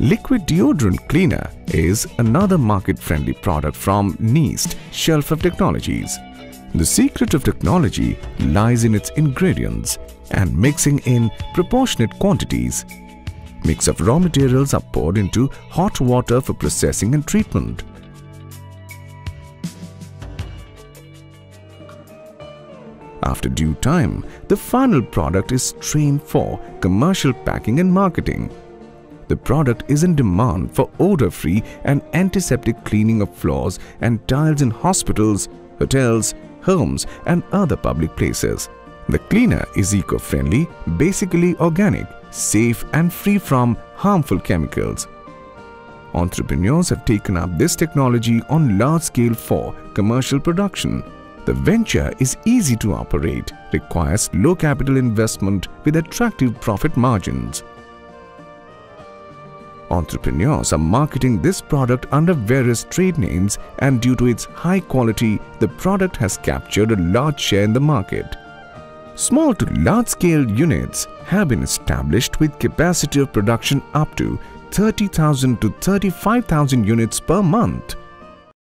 Liquid deodorant cleaner is another market-friendly product from NEIST Shelf of Technologies. The secret of technology lies in its ingredients and mixing in proportionate quantities. Mix of raw materials are poured into hot water for processing and treatment. After due time, the final product is strained for commercial packing and marketing. The product is in demand for odor-free and antiseptic cleaning of floors and tiles in hospitals, hotels, homes and other public places. The cleaner is eco-friendly, basically organic, safe and free from harmful chemicals. Entrepreneurs have taken up this technology on large scale for commercial production. The venture is easy to operate, requires low capital investment with attractive profit margins. Entrepreneurs are marketing this product under various trade names and due to its high quality, the product has captured a large share in the market. Small to large-scale units have been established with capacity of production up to 30,000 to 35,000 units per month.